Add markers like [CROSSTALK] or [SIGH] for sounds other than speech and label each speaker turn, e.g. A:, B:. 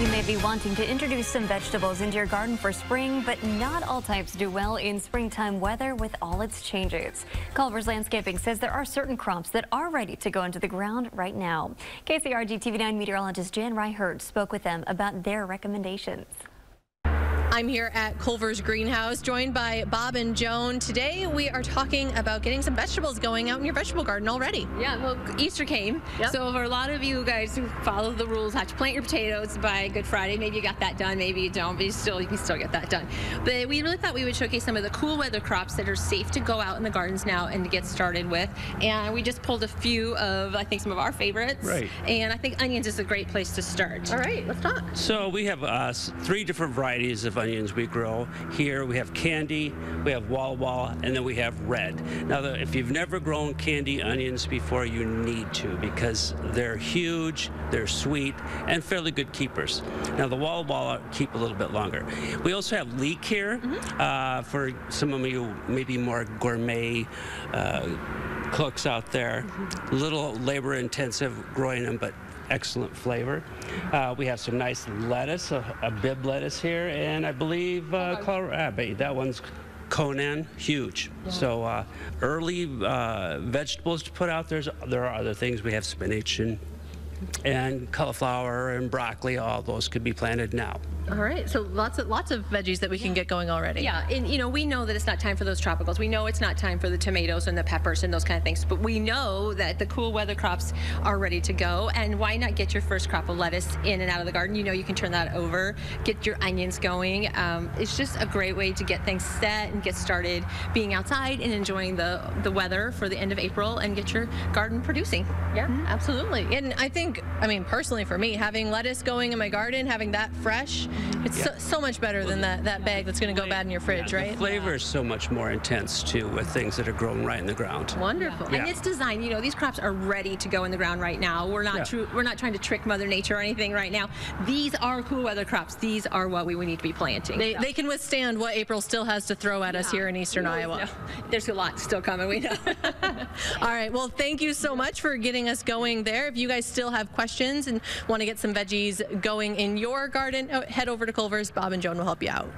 A: You may be wanting to introduce some vegetables into your garden for spring, but not all types do well in springtime weather with all its changes. Culver's Landscaping says there are certain crops that are ready to go into the ground right now. KCRG TV9 meteorologist Jan Ryherd spoke with them about their recommendations.
B: I'm here at Culver's Greenhouse, joined by Bob and Joan. Today we are talking about getting some vegetables going out in your vegetable garden already.
C: Yeah, well, Easter came, yep. so for a lot of you guys who follow the rules, have to plant your potatoes by Good Friday. Maybe you got that done, maybe you don't, but you still you can still get that done. But we really thought we would showcase some of the cool weather crops that are safe to go out in the gardens now and to get started with. And we just pulled a few of I think some of our favorites.
D: Right.
C: And I think onions is a great place to start.
B: All right, let's talk.
D: So we have uh, three different varieties of onions onions we grow. Here we have candy, we have Walla Walla, and then we have red. Now, the, if you've never grown candy onions before, you need to because they're huge, they're sweet, and fairly good keepers. Now, the Walla Walla keep a little bit longer. We also have leek here mm -hmm. uh, for some of you maybe more gourmet. Uh, cooks out there. Mm -hmm. Little labor intensive growing them, but excellent flavor. Uh, we have some nice lettuce, a, a, Bibb lettuce here, and I believe uh, kohlrabi. That one's Conan, huge. Yeah. So uh, early uh, vegetables to put out. There's there are other things. We have spinach and and cauliflower and broccoli. All those could be planted now.
B: All right, so lots of lots of veggies that we can get going already.
C: Yeah, and you know we know that it's not time for those tropicals. We know it's not time for the tomatoes and the peppers and those kind of things. But we know that the cool weather crops are ready to go. And why not get your first crop of lettuce in and out of the garden? You know you can turn that over, get your onions going. Um, it's just a great way to get things set and get started being outside and enjoying the the weather for the end of April and get your garden producing.
B: Yeah, mm -hmm. absolutely. And I think, I mean, personally for me, having lettuce going in my garden, having that fresh it's yeah. so, so, much better than that, that bag that's going to go bad in your fridge,
D: yeah,
B: right?
D: The flavor is so much more intense, too, with things that are grown right in the ground.
C: Wonderful. And it's designed, you know, these crops are ready to go in the ground right now. We're not true, we're not trying to trick Mother Nature or anything right now. These are cool weather crops. These are what we need to be planting.
B: They, so. they can withstand what April still has to throw at us here in eastern Iowa.
C: There's a lot still coming, we know. [LAUGHS] [LAUGHS]
B: All right, well, thank you so much for getting us going there. If you guys still have questions and want to get some veggies going in your garden, oh, head over to Culver's. Bob and Joan will help you out.